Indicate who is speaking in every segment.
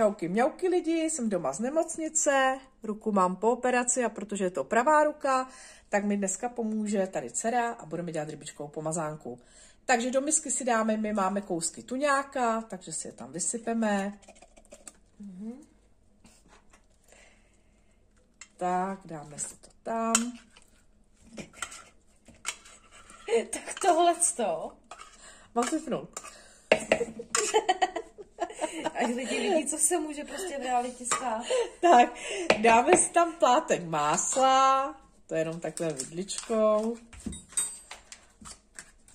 Speaker 1: Čauky, mňauky lidi, jsem doma z nemocnice, ruku mám po operaci a protože je to pravá ruka, tak mi dneska pomůže tady dcera a budeme dělat rybičkou pomazánku. Takže do misky si dáme, my máme kousky tuňáka, takže si je tam vysypeme. Mhm. Tak, dáme si to tam.
Speaker 2: tak tohle to.
Speaker 1: Mám vypnout.
Speaker 2: Ať lidi vidí, co se může prostě v realitě stát.
Speaker 1: Tak, dáme si tam plátek másla, to je jenom takhle vidličkou.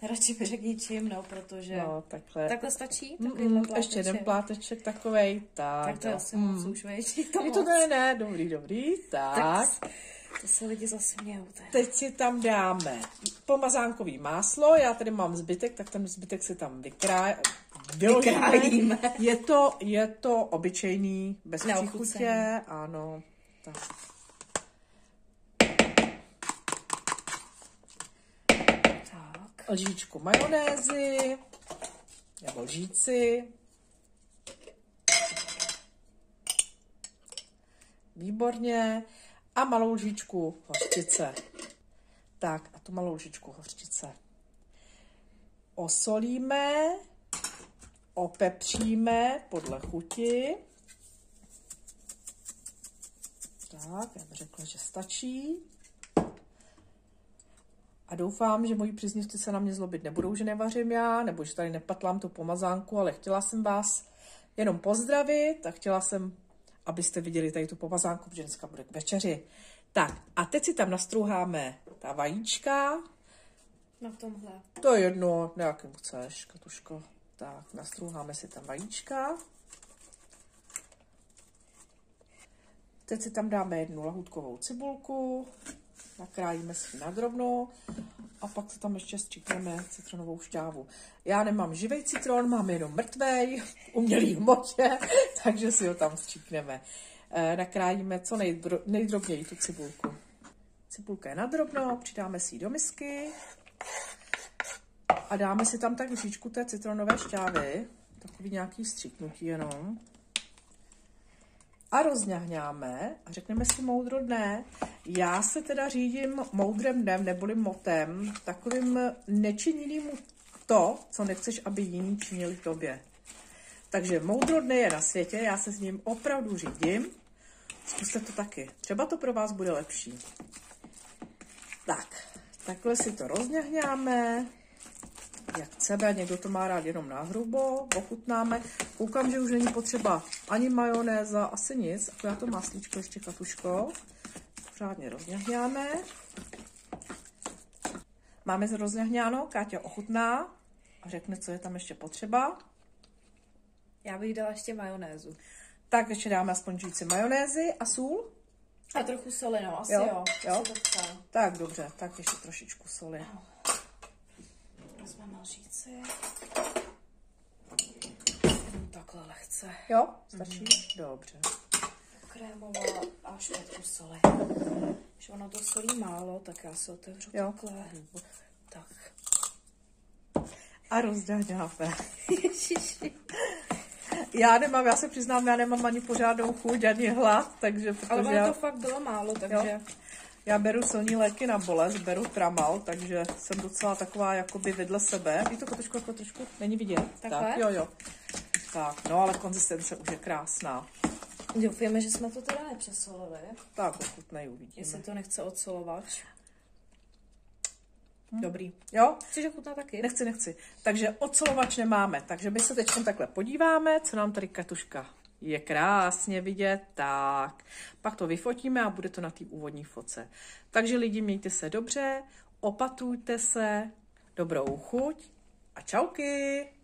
Speaker 2: Radši mi řekni čím, no, protože...
Speaker 1: No, takhle.
Speaker 2: Takhle stačí?
Speaker 1: Mm, ještě jeden pláteček takovej, tak.
Speaker 2: Tak to je asi mm. moc už, větší, to,
Speaker 1: to ne, ne, dobrý, dobrý, tak. tak
Speaker 2: to se lidi zase mějou.
Speaker 1: Teď si tam dáme pomazánkový máslo, já tady mám zbytek, tak ten zbytek si tam vykrá... vykrájíme. Je to, je to obyčejný, bez příchutě, ano. Tak. tak. Lžičku majonézy, nebo lžíci. Výborně a malou lžičku hořčice. Tak a tu malou lžičku hořčice. Osolíme, opepříme podle chuti. Tak, já bych řekla, že stačí. A doufám, že moji příznivci se na mě zlobit nebudou, že nevařím já, nebo že tady nepatlám tu pomazánku, ale chtěla jsem vás jenom pozdravit a chtěla jsem abyste viděli tady tu pomazánku, protože dneska bude k večeři. Tak, a teď si tam nastrouháme ta vajíčka.
Speaker 2: Na tomhle.
Speaker 1: To je jedno, nějakým chceš, Katuško. Tak, nastrouháme si tam vajíčka. Teď si tam dáme jednu lahutkovou cibulku, nakrájíme si na drobno a pak se tam ještě stříkneme citronovou šťávu. Já nemám živý citron, mám jenom mrtvej, umělý hmotě, takže si ho tam stříkneme. E, nakrájíme co nejdro, nejdrobněji tu cibulku. Cibulka je na drobno, přidáme si ji do misky a dáme si tam tak trošičku té citronové šťávy, takový nějaký stříknutí jenom a rozňahňáme a řekneme si moudro dne. Já se teda řídím moudrem dnem neboli motem, takovým nečinilým to, co nechceš, aby jiní činili tobě. Takže moudro dne je na světě, já se s ním opravdu řídím. Zkuste to taky. Třeba to pro vás bude lepší. Tak, takhle si to rozňahňáme jak chceme, někdo to má rád jenom na hrubo, ochutnáme. Koukám, že už není potřeba ani majonéza, asi nic, já to maslíčko ještě katuško. Pořádně rozněhňáme. Máme to rozněhňáno, Káťa ochutná a řekne, co je tam ještě potřeba.
Speaker 2: Já bych dala ještě majonézu.
Speaker 1: Tak ještě dáme aspoň žíci majonézy a sůl.
Speaker 2: A trochu soli, no, asi jo. jo. jo?
Speaker 1: Tak dobře, tak ještě trošičku soli. No
Speaker 2: říci. takhle lehce.
Speaker 1: Jo, stačí? Mm-hmm. Dobře.
Speaker 2: Krémová a špetku soli. Když ono to solí málo, tak já se otevřu jo. takhle. Tak.
Speaker 1: A rozdáňáme. já nemám, já se přiznám, já nemám ani pořádnou chuť, ani hlad, takže
Speaker 2: protože Ale já... to fakt bylo málo, takže... Jo.
Speaker 1: Já beru silní léky na bolest, beru tramal, takže jsem docela taková jakoby vedle sebe. Ví to kotočko jako trošku? Není vidět.
Speaker 2: Takhle? Tak,
Speaker 1: jo, jo. Tak, no ale konzistence už je krásná.
Speaker 2: Doufujeme, že jsme to teda nepřesolili.
Speaker 1: Tak, pokud uvidíme.
Speaker 2: Jestli to nechce odsolovat.
Speaker 1: Hm. Dobrý. Jo?
Speaker 2: Chceš chutná taky?
Speaker 1: Nechci, nechci. Takže odsolovač nemáme. Takže my se teď takhle podíváme, co nám tady Katuška je krásně vidět, tak. Pak to vyfotíme a bude to na té úvodní foce. Takže lidi, mějte se dobře, opatrujte se, dobrou chuť a čauky!